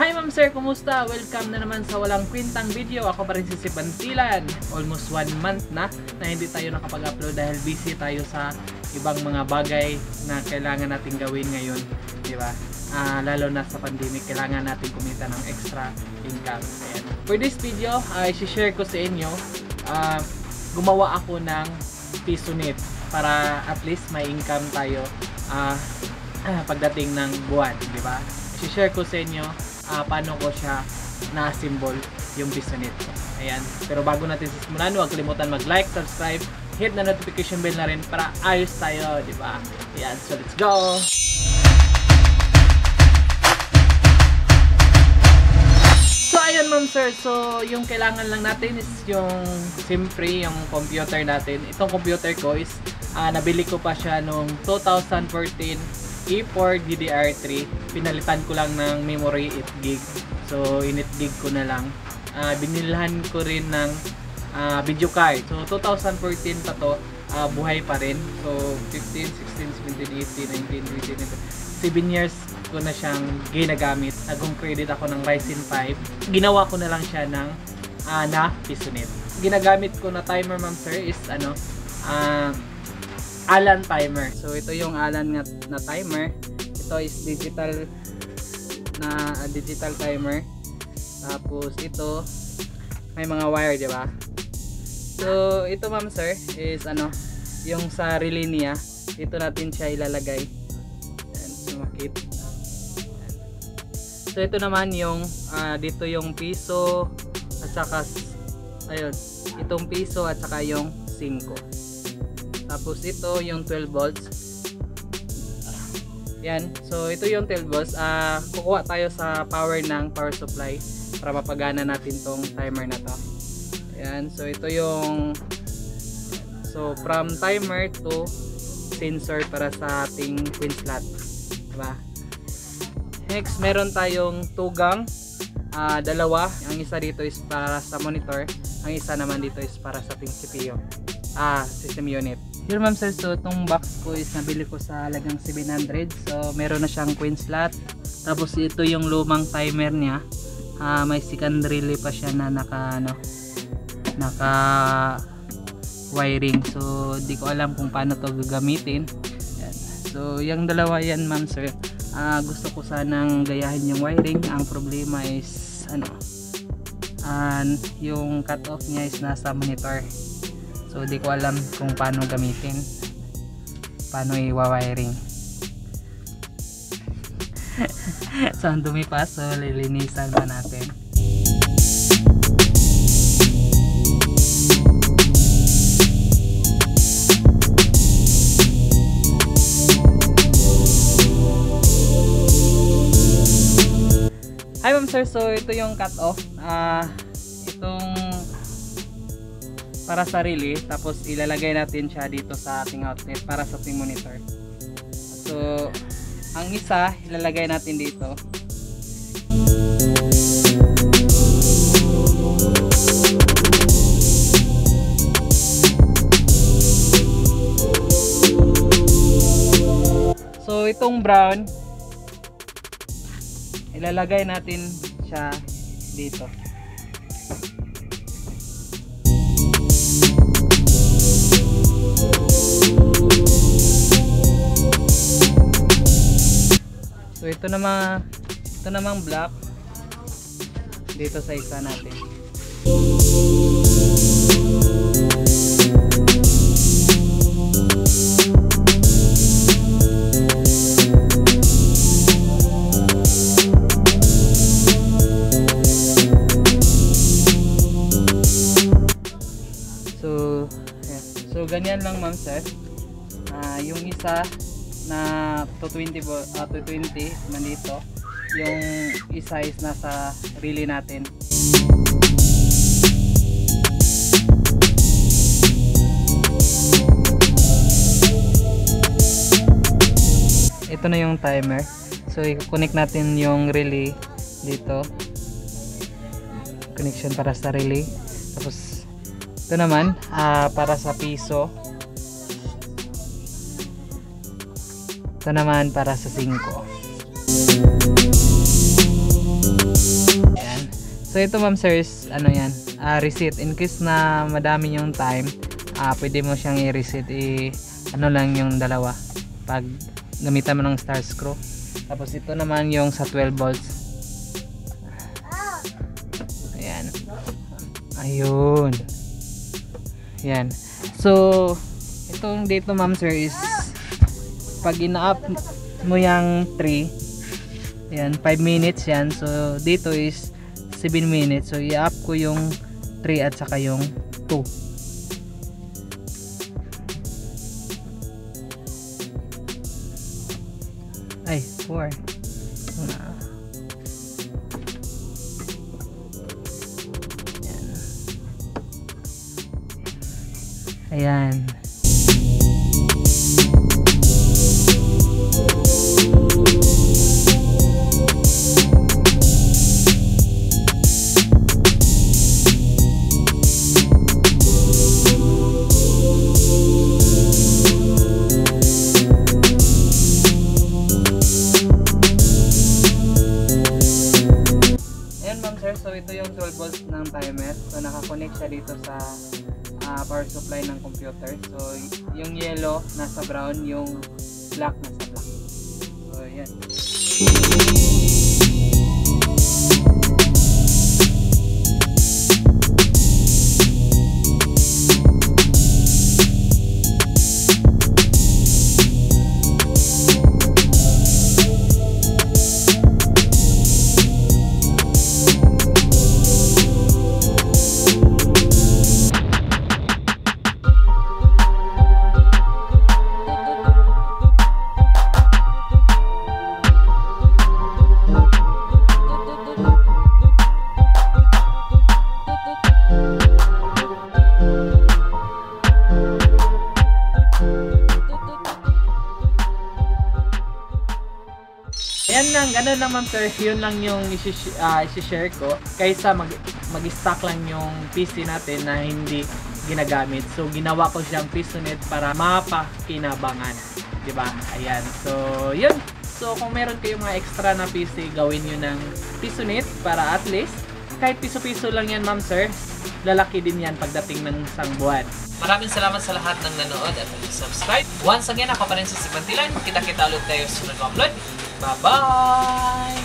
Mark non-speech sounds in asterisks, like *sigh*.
Hi ma'am sir, kumusta? Welcome na naman sa walang kwintang video. Ako pa rin si Sipantilan. Almost one month na na hindi tayo nakapag-upload dahil busy tayo sa ibang mga bagay na kailangan natin gawin ngayon. Di ba? Ah, lalo na sa pandemic, kailangan natin kumita ng extra income. Ayan. For this video, ay share ko sa inyo, ah, gumawa ako ng piso net para at least may income tayo ah, pagdating ng buwan, di ba? share ko sa inyo ah, paano ko siya na-symbol yung Bisonet. Ayan. Pero bago natin sisimulan, huwag kalimutan mag-like, subscribe, hit na notification bell na rin para ayos tayo, di ba? Ayan. So, let's go! So, ayun ma'am sir. So, yung kailangan lang natin is yung siyempre yung computer natin. Itong computer ko is ah, nabili ko pa siya noong 2014 E4 DDR3 pinalitan ko lang ng memory 8 gig. So init gig ko na lang. Uh, binilhan ko rin ng uh, video card. So 2014 pa to uh, buhay pa rin. So 15, 16, 17, 18, 19, 20, 7 years ko na siyang ginagamit. Nagong credit ako ng Ryzen 5 ginawa ko na lang siya ng uh, na Pisonet ginagamit ko na timer ma'am sir is ano uh, Alan timer. So ito yung Alan na, na timer. Ito is digital na uh, digital timer. Tapos ito may mga wire, di ba? So ito ma'am sir is ano yung sa relay niya. Dito natin siya ilalagay. Ayan, sumakit. So ito naman yung uh, dito yung piso at saka ayun, itong piso at saka yung 5. Tapos ito yung 12 volts. Yan. So ito yung 12 volts. Uh, kukuha tayo sa power ng power supply para mapagana natin tong timer na to. Yan. So ito yung So from timer to sensor para sa ating pin slot. Diba? Next, meron tayong tugang uh, dalawa. Ang isa dito is para sa monitor. Ang isa naman dito is para sa ating CPU. Ah, system unit. Here ma'am sir, so itong box ko is nabili ko sa halagang 700. So meron na siyang queen slot. Tapos ito yung lumang timer niya. Uh, may second relay pa siya na naka ano, naka wiring. So di ko alam kung paano to gagamitin. Yan. So yung dalawa yan ma'am sir. Uh, gusto ko sanang gayahin yung wiring. Ang problema is ano, uh, yung cut off niya is nasa monitor so di ko alam kung paano gamitin. Paano i-wiring. *laughs* So ang dumi pa. So lilinisan pa natin. Hi ma'am sir, so ito yung cut off. Uh, itong para sa relay tapos ilalagay natin siya dito sa ating outlet para sa ating monitor. So ang isa ilalagay natin dito. So itong brown ilalagay natin siya dito ito naman ito namang black dito sa isa natin. So, so ganyan lang ma'am sir. Uh, yung isa na 220 uh, 220 nandito. Yung isa is nasa relay natin. Ito na yung timer. So i-connect natin yung relay dito. Connection para sa relay. Tapos ito naman uh, para sa piso Ito naman para sa 5. So ito ma'am sir is ano yan, ah, receipt. In case na madami yung time, ah, pwede mo siyang i-reset. I, ano lang yung dalawa. Pag gamitan mo ng star screw. Tapos ito naman yung sa 12 volts. Ayan. Ayun. Yan. So, itong dito ma'am sir is pag ina-up mo yung 3 yan 5 minutes yan. So dito is 7 minutes. So i-up ko yung 3 at saka yung 2 ay 4 Ayan. 12 volts ng timer. So nakakonect siya dito sa ah, power supply ng computer. So yung yellow nasa brown, yung black nasa black. So yan. Lang ma'am sir. Yun lang yung ah, isi-share ko. Kaysa mag, mag-stock lang yung PC natin na hindi ginagamit. So, ginawa ko siyang pisonet para mapakinabangan. ba Ayan. So, yun. So, kung meron kayong mga extra na PC, gawin nyo ng pisonet para at least kahit piso-piso lang yan ma'am sir, lalaki din yan pagdating ng isang buwan. Maraming salamat sa lahat ng nanood at subscribe. Once again, ako pa rin si Sibantilan. Kita-kita ulit tayo sa sunod upload. Bye-bye!